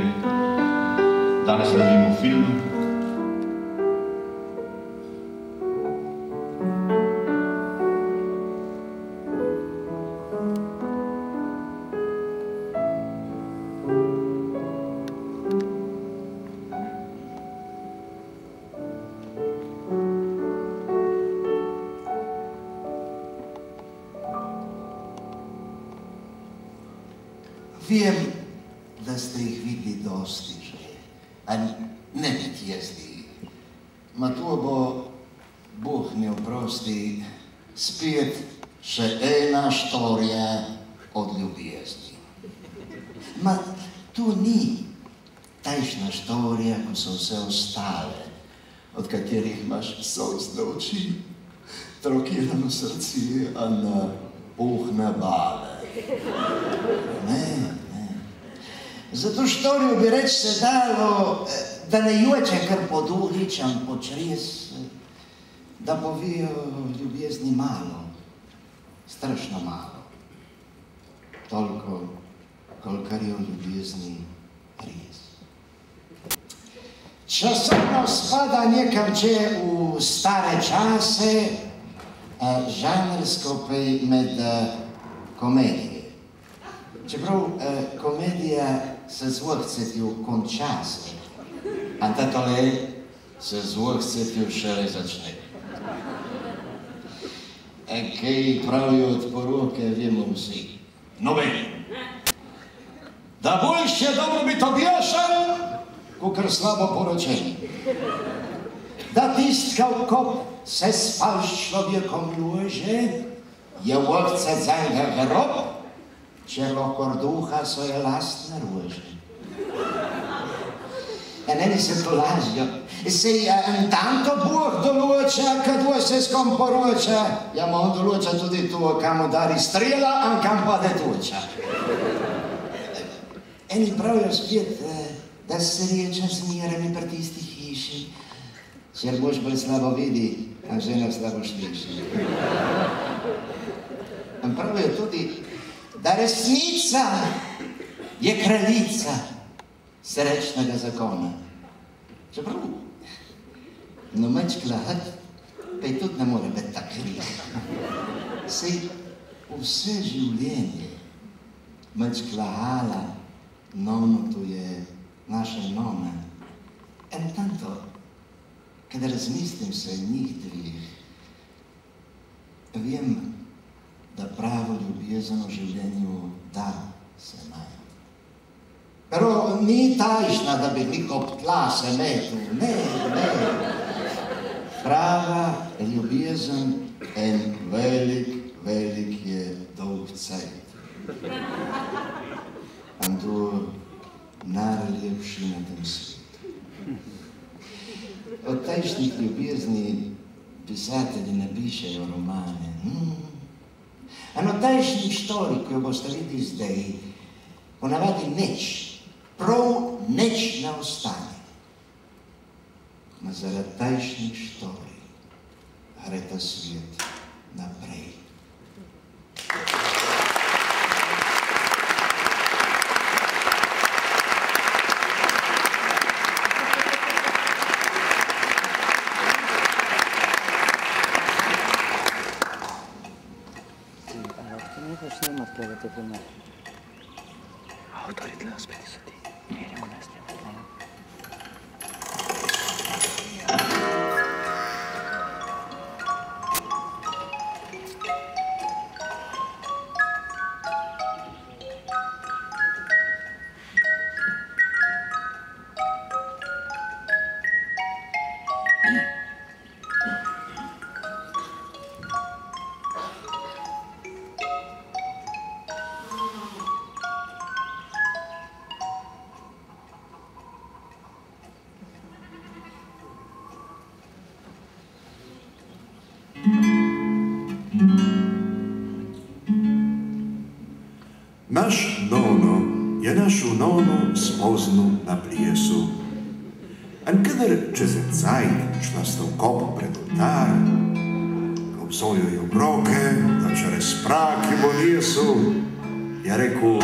ljudje. Danes radimo film. Vem, da ste jih videli dosti že, a ne biti jezdi. Ma to bo, Bog mi oprosti, spet še ena štorija od ljubezni. Ma to ni tajšna štorija, kot so vse ostale, od katerih imaš solzne oči, trokirano srce, a na puhne bale. Zato štorijo bi reč se dalo, eh, da ne jueče kar poduličan počres, da povijo ljubezni malo, strašno malo. Toliko, kolikor je ljubezni res. Časovno spada nekam če v stare čase, eh, žanrsko pa med eh, komedije. Čeprav eh, komedija se zvrhceti konča se, a ta tole se zvrhceti šele začne. E, kaj pravijo od poroke, vemo vsi. Nobeni. Da boljše dobro biti obješen, kot slabo poročen. Da tisti, kop se spal s človekom lože, je vrhce za njega grob, če lahko duha svoje lastne rože. E meni se to lažjo. Se je en tanto Bog določa, kad se s kom poroča, ja mu on določa tudi to, kam udari strela, a kam pade toča. Eni pravijo spet, eh, da se reče zmerami pri tisti hiši, če boš bolj slabo vidi, a žena slabo sliši. In pravijo tudi, da resnica je kraljica srečnega zakona. Čeprav, no meč klahat, pa je tudi ne more biti tak grih. Sej vse življenje meč klahala, nono tu je naša nona. En tanto, kada razmislim se njih dveh, vem, da pravo ljubezen v življenju da se najo. Pero ni tajšna, da bi nik ob tla se metil, ne, ne. Prava ljubezen en velik, velik je dolg cajt. In to najlepši na tem svetu. Od tajšnih ljubezni pisatelji ne pišejo romane. Hmm. Eno tajšnji štori, ki jo boste videli zdaj, ponavadi nič, prav nič ne ostane. Ma zaradi tajšnjih štori gre ta svet naprej. Autoritlös blir så dyr. Naš nono je našu nonu spoznal na pljesu. In kadar čez en cajt šla sta v kop pred oltar, ko obsojujo roke, da čez praki bo jesu, je rekel,